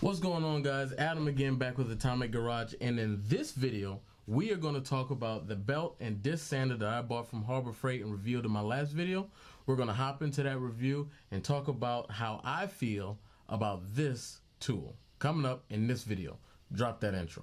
What's going on guys? Adam again back with Atomic Garage and in this video we are going to talk about the belt and disc sander that I bought from Harbor Freight and reviewed in my last video. We're going to hop into that review and talk about how I feel about this tool coming up in this video. Drop that intro.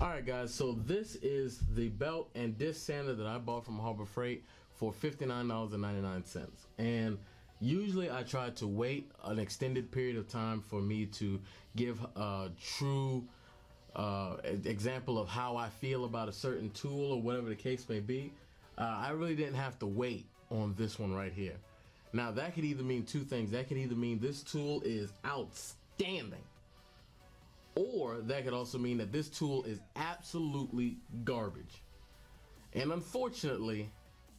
Alright guys, so this is the belt and disc sander that I bought from Harbor Freight for $59.99 and Usually I try to wait an extended period of time for me to give a true uh, example of how I feel about a certain tool or whatever the case may be. Uh, I really didn't have to wait on this one right here. Now that could either mean two things. That could either mean this tool is outstanding or that could also mean that this tool is absolutely garbage. And unfortunately,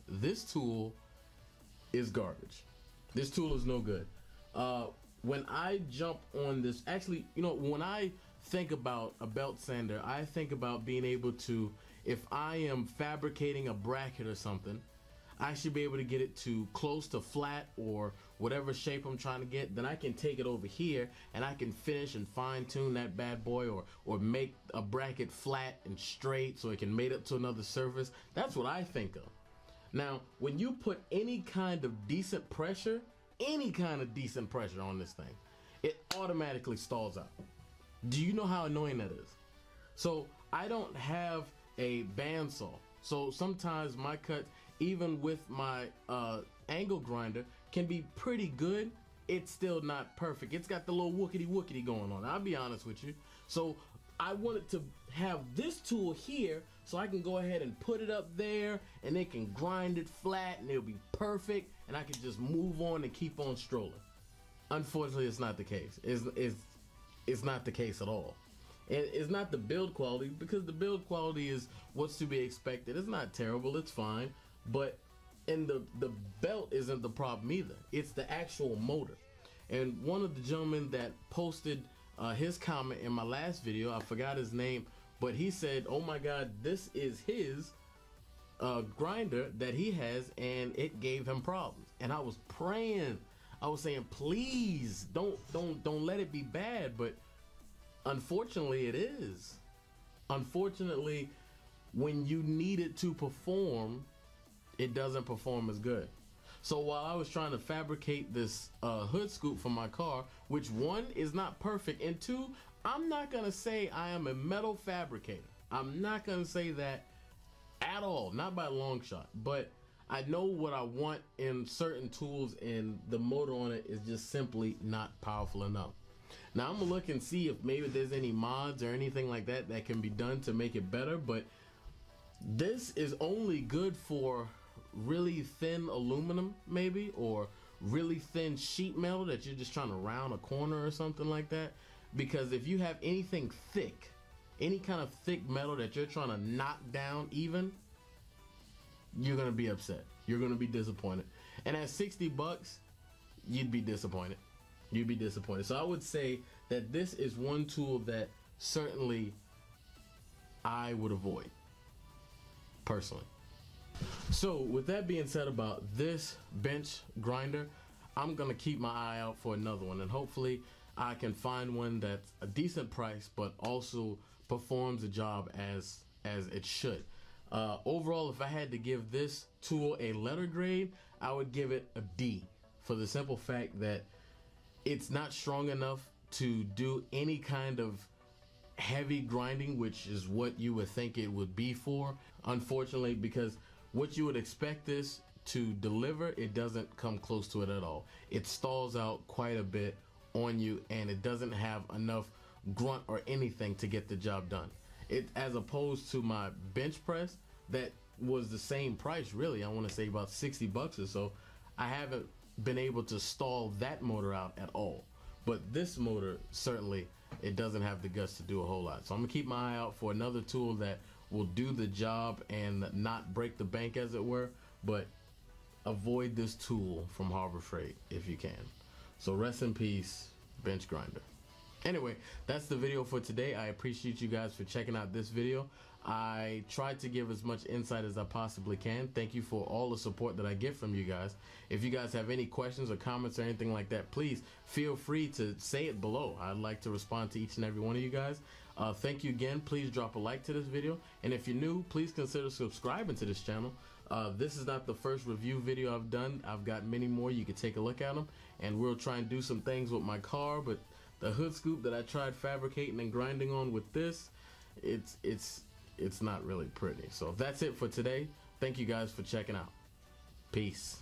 this tool is garbage. This tool is no good. Uh, when I jump on this, actually, you know, when I think about a belt sander, I think about being able to, if I am fabricating a bracket or something, I should be able to get it to close to flat or whatever shape I'm trying to get. Then I can take it over here and I can finish and fine tune that bad boy or, or make a bracket flat and straight so it can mate up to another surface. That's what I think of. Now, when you put any kind of decent pressure, any kind of decent pressure on this thing, it automatically stalls out. Do you know how annoying that is? So I don't have a bandsaw. So sometimes my cut, even with my uh, angle grinder, can be pretty good. It's still not perfect. It's got the little wookity wookity going on. I'll be honest with you. So I wanted to have this tool here so I can go ahead and put it up there and it can grind it flat and it'll be perfect and I can just move on and keep on strolling. Unfortunately, it's not the case. It's, it's, it's not the case at all. And it's not the build quality because the build quality is what's to be expected. It's not terrible, it's fine. But and the, the belt isn't the problem either. It's the actual motor. And one of the gentlemen that posted uh, his comment in my last video. I forgot his name, but he said, "Oh my God, this is his uh, grinder that he has, and it gave him problems." And I was praying, I was saying, "Please don't, don't, don't let it be bad." But unfortunately, it is. Unfortunately, when you need it to perform, it doesn't perform as good. So while I was trying to fabricate this uh, hood scoop for my car, which one is not perfect, and two, I'm not gonna say I am a metal fabricator. I'm not gonna say that at all, not by long shot. But I know what I want in certain tools, and the motor on it is just simply not powerful enough. Now I'm gonna look and see if maybe there's any mods or anything like that that can be done to make it better, but this is only good for really thin aluminum maybe or really thin sheet metal that you're just trying to round a corner or something like that. Because if you have anything thick any kind of thick metal that you're trying to knock down even you're gonna be upset. You're gonna be disappointed. And at 60 bucks you'd be disappointed. You'd be disappointed. So I would say that this is one tool that certainly I would avoid personally so with that being said about this bench grinder, I'm gonna keep my eye out for another one and hopefully I can find one that's a decent price but also performs the job as as it should. Uh, overall, if I had to give this tool a letter grade, I would give it a D for the simple fact that it's not strong enough to do any kind of heavy grinding, which is what you would think it would be for. Unfortunately, because what you would expect this to deliver, it doesn't come close to it at all. It stalls out quite a bit on you and it doesn't have enough grunt or anything to get the job done. It as opposed to my bench press that was the same price really. I want to say about 60 bucks or so. I haven't been able to stall that motor out at all. But this motor certainly it doesn't have the guts to do a whole lot. So I'm gonna keep my eye out for another tool that will do the job and not break the bank as it were, but avoid this tool from Harbor Freight if you can. So rest in peace, bench grinder. Anyway, that's the video for today. I appreciate you guys for checking out this video. I tried to give as much insight as I possibly can. Thank you for all the support that I get from you guys. If you guys have any questions or comments or anything like that, please feel free to say it below. I'd like to respond to each and every one of you guys. Uh, thank you again. Please drop a like to this video. And if you're new, please consider subscribing to this channel. Uh, this is not the first review video I've done. I've got many more. You can take a look at them. And we'll try and do some things with my car, but the hood scoop that I tried fabricating and grinding on with this, it's it's it's not really pretty. So that's it for today. Thank you guys for checking out. Peace.